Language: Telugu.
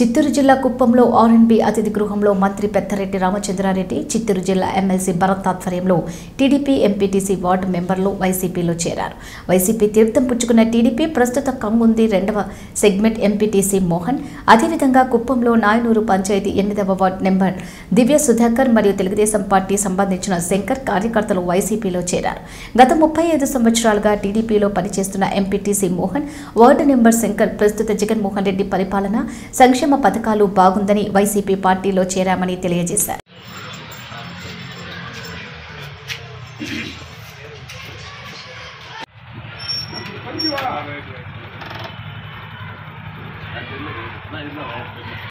చిత్తూరు జిల్లా కుప్పంలో ఆర్ఎన్బి అతిథి గృహంలో మంత్రి పెద్దారెడ్డి రామచంద్రారెడ్డి చిత్తూరు జిల్లా ఎమ్మెల్సీ భరత్ ఆధ్వర్యంలో టీడీపీ ఎంపీటీసీ వార్డు మెంబర్లు వైసీపీలో చేరారు. వైసీపీ తీర్థం పుచ్చుకున్న టీడీపీ ప్రస్తుత కంగుంది రెండవ సెగ్మెంట్ ఎంపీటీసీ మోహన్. అదేవిధంగా కుప్పంలో నాయనూరు పంచాయతీ ఎనిమిదవ వార్డు నెంబర్ దివ్య సుధాకర్ మరియు తెలుగుదేశం పార్టీ సంబంధించిన శంకర్ కార్యకర్తలు వైసీపీలో చేరారు. గత ముప్పై ఐదు సంవత్సరాలుగా టీడీపీలో పనిచేస్తున్న MPTC Mohan ward number Shankar ప్రస్తుత జగన్మోహన్ రెడ్డి పరిపాలన సంక్షేమ సంక్షేమ పథకాలు బాగుందని వైసీపీ పార్టీలో చేరామని తెలియజేశారు.